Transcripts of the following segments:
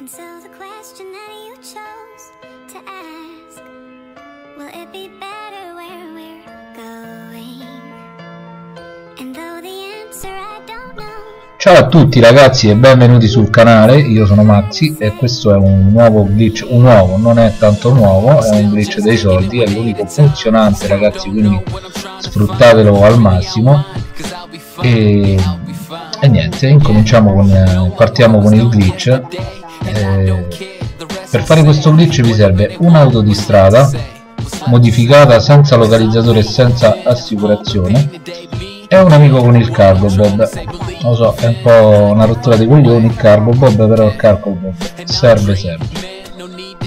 And so the question that you chose to ask Will it be better where we're going? And though the answer I don't know Ciao a tutti ragazzi e benvenuti sul canale, io sono Maxi e questo è un nuovo glitch, un nuovo, non è tanto nuovo, è un glitch dei soldi, è l'unico funzionante ragazzi, quindi sfruttatelo al massimo. E, e niente, incominciamo con, partiamo con il glitch eh, per fare questo glitch vi serve un'auto di strada modificata senza localizzatore e senza assicurazione è un amico con il cargo Bob lo so è un po' una rottura di coglioni il cargo Bob però il cargo Bob serve sempre.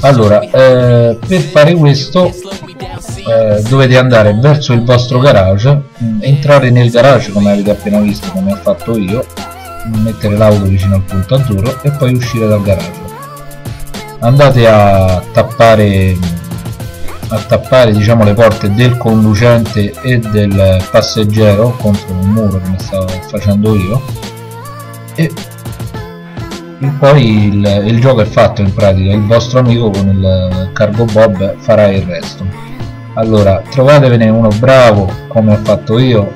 Allora eh, per fare questo eh, dovete andare verso il vostro garage entrare nel garage come avete appena visto come ho fatto io mettere l'auto vicino al punto azzurro e poi uscire dal garage. Andate a tappare a tappare diciamo le porte del conducente e del passeggero contro un muro come stavo facendo io e, poi il, il, gioco è fatto in pratica. Il vostro amico con il cargo bob farà il resto. Allora trovatevene uno bravo come ho fatto io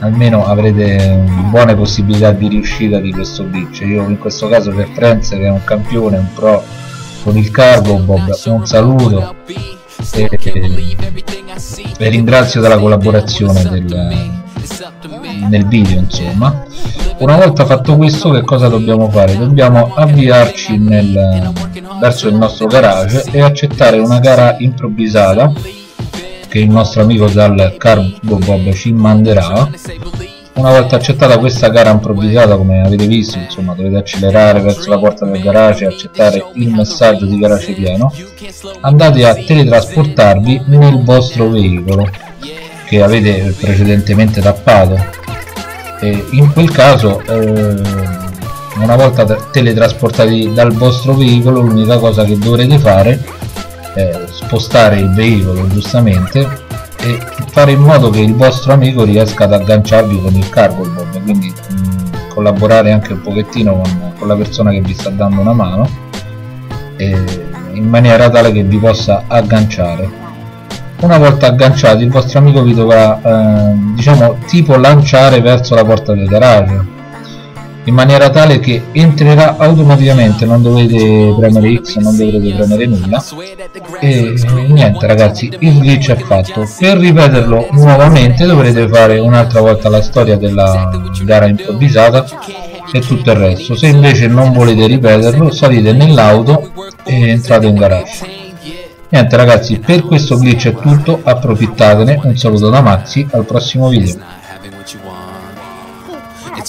almeno avrete buone possibilità di riuscita di questo glitch io in questo caso per Frenz che è un campione un pro con il cargo Bob un saluto e, e ringrazio della collaborazione del, nel video insomma. Una volta fatto questo che cosa dobbiamo fare? dobbiamo avviarci nel, verso il nostro garage e accettare una gara improvvisata che il nostro amico dal Carbo Bob ci manderà. Una volta accettata questa gara improvvisata come avete visto insomma dovete accelerare verso la porta del garage e accettare il messaggio di garage pieno. Andate a teletrasportarvi nel vostro veicolo che avete precedentemente tappato. E in quel caso eh, una volta teletrasportati dal vostro veicolo l'unica cosa che dovrete fare è spostare il veicolo giustamente e fare in modo che il vostro amico riesca ad agganciarvi con il cargo bob quindi mh, collaborare anche un pochettino con, con, la persona che vi sta dando una mano in maniera tale che vi possa agganciare. Una volta agganciati il vostro amico vi dovrà eh, diciamo tipo lanciare verso la porta del garage in maniera tale che entrerà automaticamente non dovete premere X non dovrete premere nulla. E niente ragazzi il glitch è fatto. Per ripeterlo nuovamente dovrete fare un'altra volta la storia della gara improvvisata e tutto il resto. Se invece non volete ripeterlo salite nell'auto e entrate in garage. Niente ragazzi per questo glitch è tutto. Approfittatene. Un saluto da Maxi al prossimo video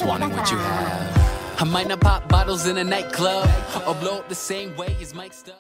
Wanting what you have. I might not pop bottles in a nightclub or blow up the same way as Mike Stubb.